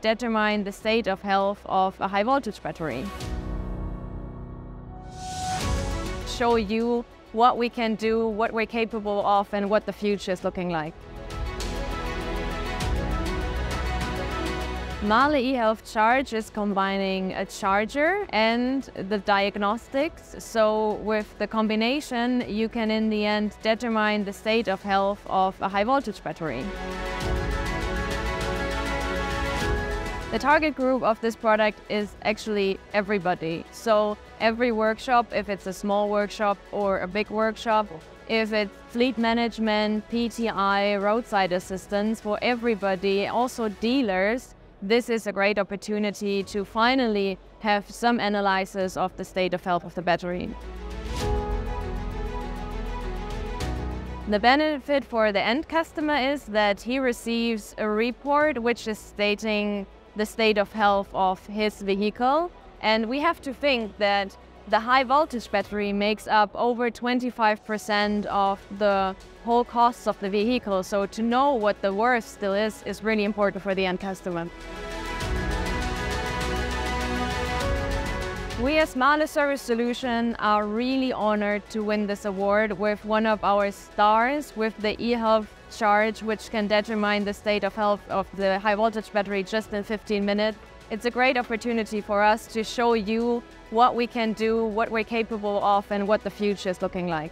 determine the state of health of a high voltage battery. Show you what we can do, what we're capable of, and what the future is looking like. Mahle eHealth Charge is combining a charger and the diagnostics. So with the combination, you can in the end determine the state of health of a high voltage battery. The target group of this product is actually everybody. So every workshop, if it's a small workshop or a big workshop, if it's fleet management, PTI, roadside assistance for everybody, also dealers, this is a great opportunity to finally have some analysis of the state of health of the battery. The benefit for the end customer is that he receives a report which is stating the state of health of his vehicle. And we have to think that the high voltage battery makes up over 25% of the whole costs of the vehicle. So to know what the worth still is, is really important for the end customer. We as Mahle Service Solution are really honored to win this award with one of our stars with the eHealth charge, which can determine the state of health of the high voltage battery just in 15 minutes. It's a great opportunity for us to show you what we can do, what we're capable of, and what the future is looking like.